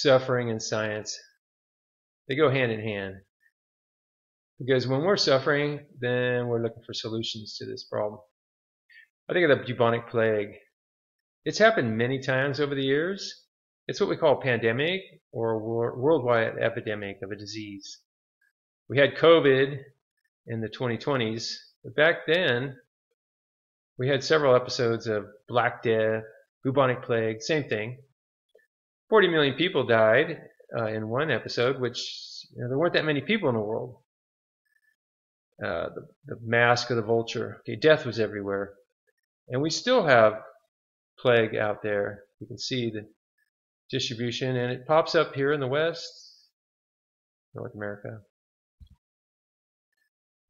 suffering and science. They go hand in hand. Because when we're suffering, then we're looking for solutions to this problem. I think of the bubonic plague. It's happened many times over the years. It's what we call a pandemic or a worldwide epidemic of a disease. We had COVID in the 2020s, but back then we had several episodes of Black Death, bubonic plague, same thing. 40 million people died uh, in one episode, which you know, there weren't that many people in the world. Uh, the, the mask of the vulture. Okay, death was everywhere. And we still have plague out there. You can see the distribution, and it pops up here in the West, North America.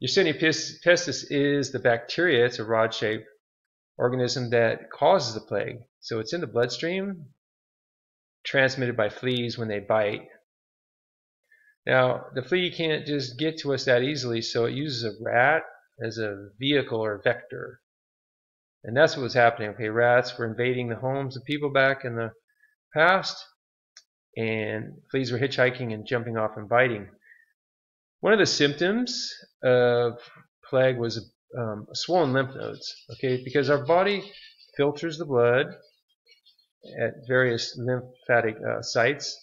Yersinia pestis is the bacteria. It's a rod-shaped organism that causes the plague. So it's in the bloodstream, transmitted by fleas when they bite. Now, the flea can't just get to us that easily, so it uses a rat as a vehicle or vector. And that's what was happening. Okay, rats were invading the homes of people back in the past, and fleas were hitchhiking and jumping off and biting. One of the symptoms of plague was um, swollen lymph nodes, okay, because our body filters the blood at various lymphatic uh, sites,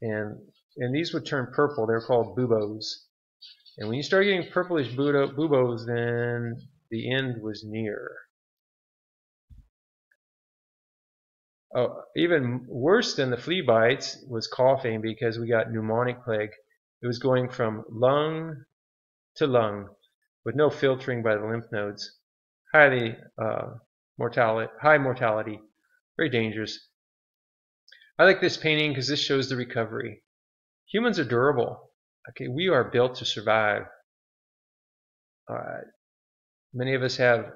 and and these would turn purple. They're called buboes. And when you start getting purplish buboes, then the end was near. Oh, even worse than the flea bites was coughing because we got pneumonic plague. It was going from lung to lung with no filtering by the lymph nodes. Highly uh, mortality, high mortality, very dangerous. I like this painting because this shows the recovery. Humans are durable. Okay, we are built to survive. Uh, many of us have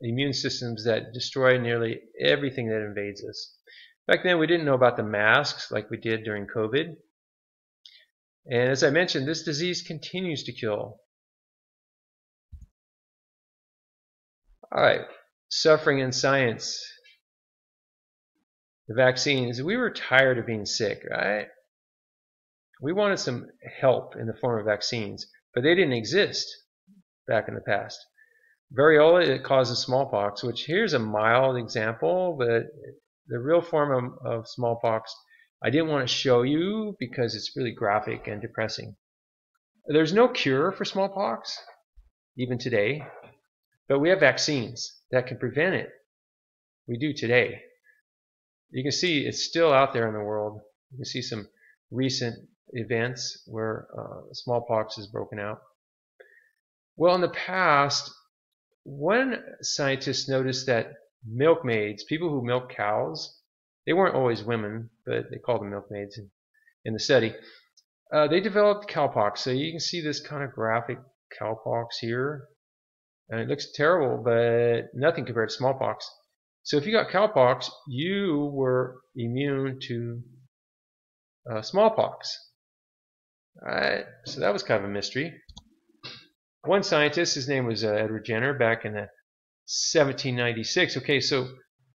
immune systems that destroy nearly everything that invades us. Back then, we didn't know about the masks like we did during COVID. And as I mentioned, this disease continues to kill. All right, suffering in science. The vaccines. We were tired of being sick, right? We wanted some help in the form of vaccines, but they didn't exist back in the past. Variola, it causes smallpox, which here's a mild example, but the real form of, of smallpox, I didn't want to show you because it's really graphic and depressing. There's no cure for smallpox, even today, but we have vaccines that can prevent it. We do today. You can see it's still out there in the world. You can see some recent events where uh, smallpox has broken out. Well, in the past, one scientist noticed that milkmaids, people who milk cows, they weren't always women, but they called them milkmaids in, in the study. Uh, they developed cowpox. So you can see this kind of graphic cowpox here. And it looks terrible, but nothing compared to smallpox. So if you got cowpox, you were immune to uh, smallpox. Alright, so that was kind of a mystery. One scientist, his name was uh, Edward Jenner, back in the 1796. Okay, so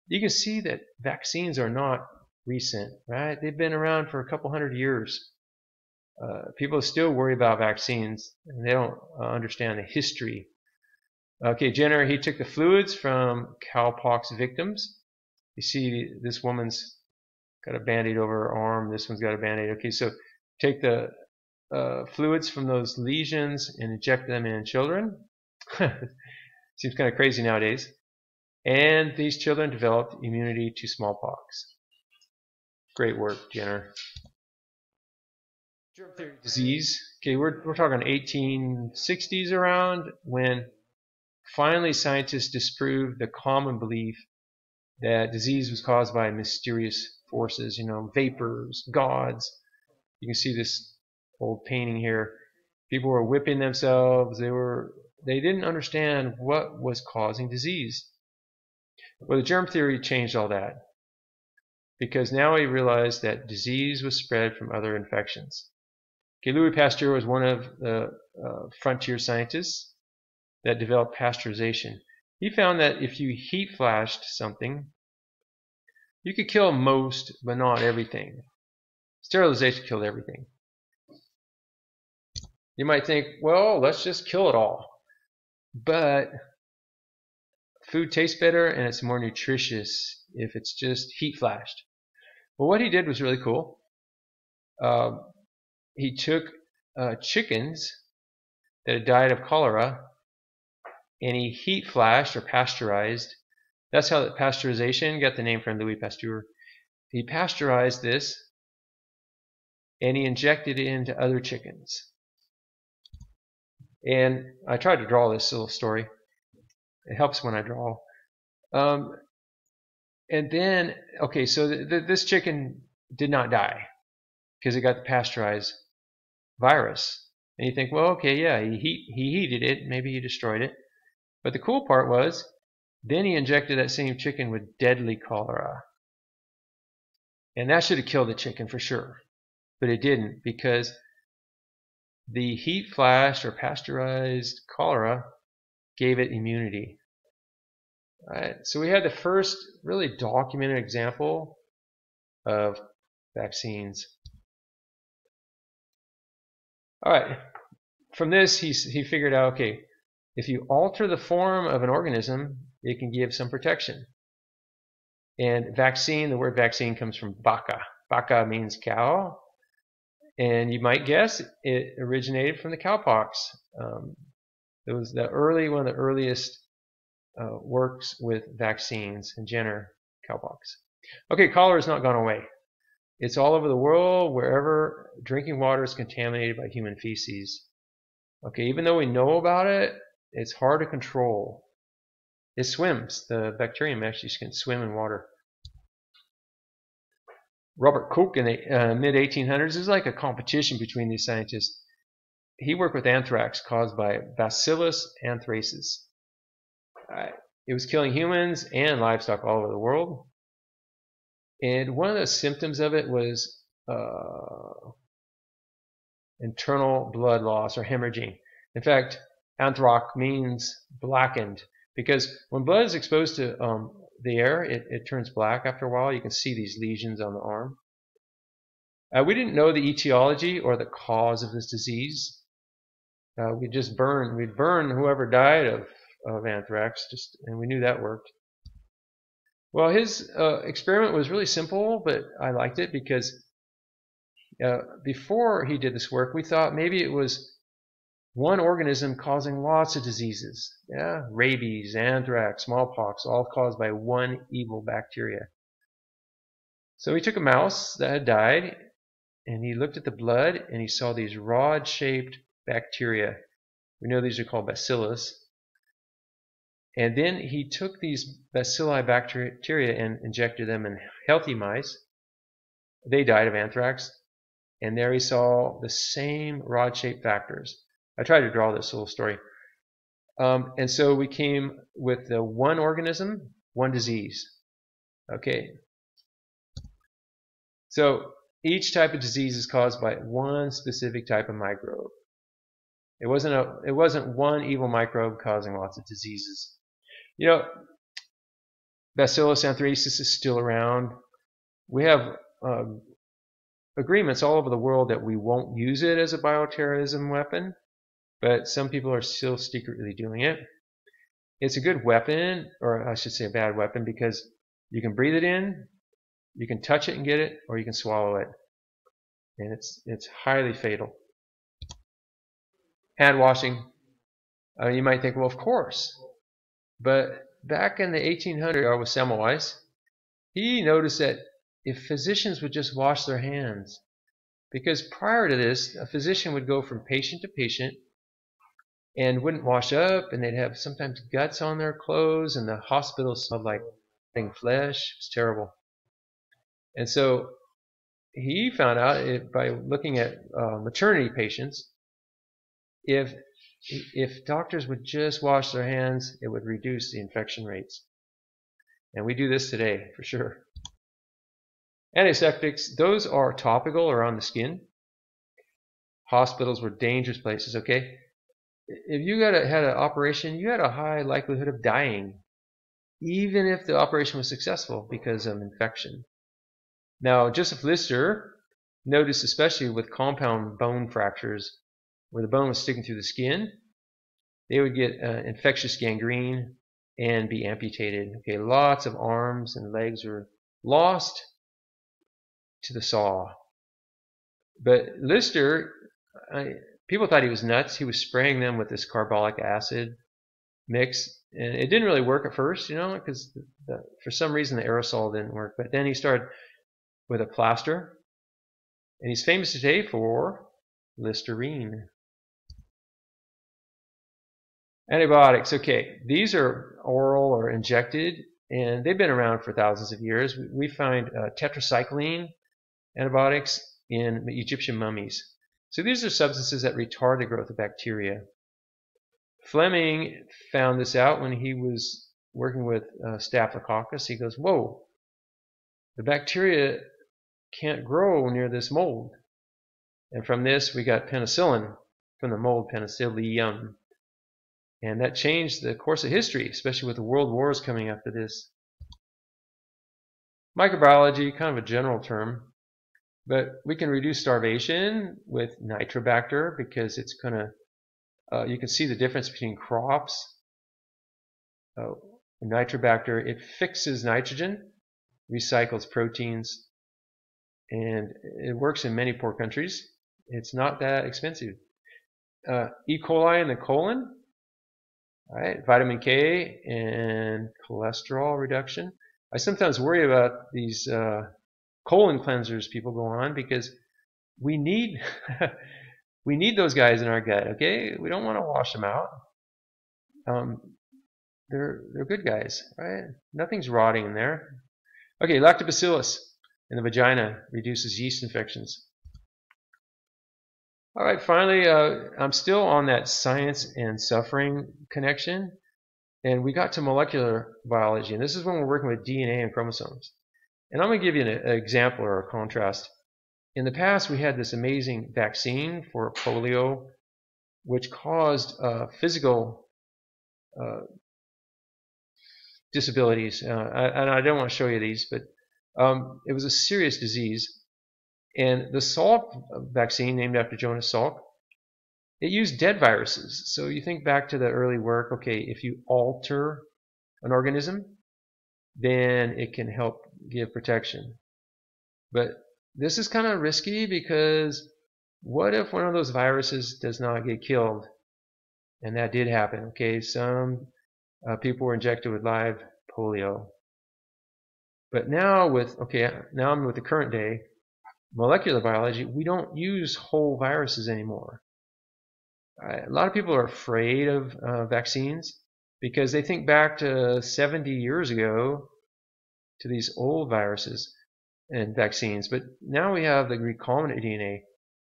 you can see that vaccines are not recent, right? They've been around for a couple hundred years. Uh, people still worry about vaccines, and they don't uh, understand the history. Okay, Jenner, he took the fluids from cowpox victims. You see this woman's got a band-aid over her arm. This one's got a band-aid. Okay, so take the uh, fluids from those lesions and inject them in children. Seems kind of crazy nowadays. And these children developed immunity to smallpox. Great work, Jenner. Germ theory disease. Okay, we're, we're talking 1860s around when finally scientists disproved the common belief that disease was caused by mysterious forces, you know, vapors, gods. You can see this old painting here. People were whipping themselves. They were they didn't understand what was causing disease. Well, the germ theory changed all that because now we realized that disease was spread from other infections. Okay, Louis Pasteur was one of the uh, frontier scientists that developed pasteurization. He found that if you heat flashed something, you could kill most, but not everything. Sterilization killed everything. You might think, well, let's just kill it all. But food tastes better and it's more nutritious if it's just heat flashed. Well, what he did was really cool. Um, he took uh, chickens that had died of cholera he heat flashed or pasteurized. That's how pasteurization got the name from Louis Pasteur. He pasteurized this and he injected it into other chickens. And I tried to draw this little story. It helps when I draw. Um, and then, okay, so th th this chicken did not die because it got the pasteurized virus. And you think, well, okay, yeah, he, he heated it, maybe he destroyed it. But the cool part was, then he injected that same chicken with deadly cholera. And that should have killed the chicken for sure. But it didn't because the heat flash or pasteurized cholera gave it immunity. Right, so we had the first really documented example of vaccines. All right, from this he, he figured out, okay, if you alter the form of an organism, it can give some protection. And vaccine, the word vaccine comes from vaca. Vaca means cow, and you might guess it originated from the cowpox. Um, it was the early one of the earliest uh, works with vaccines and Jenner cowpox. Okay, cholera has not gone away. It's all over the world wherever drinking water is contaminated by human feces. Okay, even though we know about it, it's hard to control. It swims. The bacterium actually can swim in water. Robert Koch in the uh, mid 1800s is like a competition between these scientists. He worked with anthrax caused by Bacillus anthracis. Uh, it was killing humans and livestock all over the world. And one of the symptoms of it was uh, internal blood loss or hemorrhaging. In fact, anthrach means blackened because when blood is exposed to um, the air, it, it turns black after a while. You can see these lesions on the arm. Uh, we didn't know the etiology or the cause of this disease. Uh, we just burn, we'd burn whoever died of, of anthrax, just, and we knew that worked. Well, his uh, experiment was really simple, but I liked it because uh, before he did this work, we thought maybe it was one organism causing lots of diseases. Yeah, rabies, anthrax, smallpox, all caused by one evil bacteria. So he took a mouse that had died and he looked at the blood and he saw these rod shaped bacteria. We know these are called bacillus. And then he took these bacilli bacteria and injected them in healthy mice. They died of anthrax. And there he saw the same rod shaped factors. I tried to draw this little story. Um, and so we came with the one organism, one disease. Okay. So each type of disease is caused by one specific type of microbe. It wasn't a it wasn't one evil microbe causing lots of diseases. You know, Bacillus anthracis is still around. We have um, agreements all over the world that we won't use it as a bioterrorism weapon but some people are still secretly doing it. It's a good weapon, or I should say a bad weapon, because you can breathe it in, you can touch it and get it, or you can swallow it. And it's, it's highly fatal. Hand washing. Uh, you might think, well, of course. But back in the 1800s with Semmelweis, he noticed that if physicians would just wash their hands, because prior to this, a physician would go from patient to patient and wouldn't wash up, and they'd have sometimes guts on their clothes, and the hospital smelled like thing flesh. It was terrible. And so he found out it, by looking at uh, maternity patients, if if doctors would just wash their hands, it would reduce the infection rates. And we do this today for sure. Antiseptics, those are topical or on the skin. Hospitals were dangerous places, okay? If you got a, had an operation, you had a high likelihood of dying, even if the operation was successful because of infection. Now, Joseph Lister, noticed, especially with compound bone fractures, where the bone was sticking through the skin, they would get uh, infectious gangrene and be amputated. Okay, lots of arms and legs were lost to the saw. But Lister, I, people thought he was nuts. He was spraying them with this carbolic acid mix, and it didn't really work at first, you know, because for some reason the aerosol didn't work. But then he started with a plaster, and he's famous today for Listerine. Antibiotics, okay, these are oral or injected, and they've been around for thousands of years. We find uh, tetracycline antibiotics in Egyptian mummies. So these are substances that retard the growth of bacteria. Fleming found this out when he was working with uh, Staphylococcus. He goes, whoa, the bacteria can't grow near this mold. And from this, we got penicillin from the mold penicillium. And that changed the course of history, especially with the world wars coming after this. Microbiology, kind of a general term, but we can reduce starvation with nitrobacter because it's going to, uh, you can see the difference between crops. Uh, nitrobacter, it fixes nitrogen, recycles proteins, and it works in many poor countries. It's not that expensive. Uh, e. coli in the colon, right? Vitamin K and cholesterol reduction. I sometimes worry about these uh, colon cleansers people go on because we need we need those guys in our gut. Okay, we don't want to wash them out. Um, they're they're good guys, right? Nothing's rotting in there. Okay, lactobacillus in the vagina reduces yeast infections. All right, finally, uh, I'm still on that science and suffering connection, and we got to molecular biology, and this is when we're working with DNA and chromosomes. And I'm going to give you an, an example or a contrast. In the past, we had this amazing vaccine for polio, which caused uh, physical uh, disabilities. Uh, and I don't want to show you these, but um, it was a serious disease. And the Salk vaccine, named after Jonas Salk, it used dead viruses. So you think back to the early work, okay, if you alter an organism, then it can help give protection. But this is kind of risky because what if one of those viruses does not get killed? And that did happen. Okay, some uh, people were injected with live polio. But now with, okay, now I'm with the current day, molecular biology, we don't use whole viruses anymore. A lot of people are afraid of uh, vaccines because they think back to 70 years ago to these old viruses and vaccines. But now we have the recombinant DNA.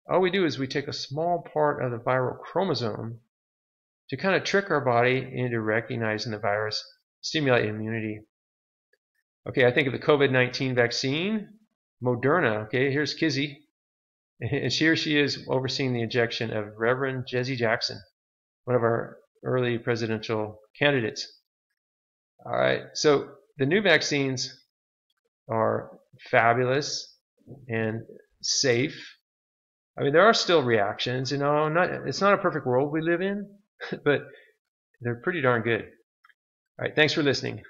All we do is we take a small part of the viral chromosome to kind of trick our body into recognizing the virus, stimulate immunity. Okay, I think of the COVID-19 vaccine, Moderna. Okay, here's Kizzy. And here she is overseeing the injection of Reverend Jesse Jackson, one of our early presidential candidates. All right, so the new vaccines are fabulous and safe. I mean, there are still reactions, you know. Not it's not a perfect world we live in, but they're pretty darn good. All right, thanks for listening.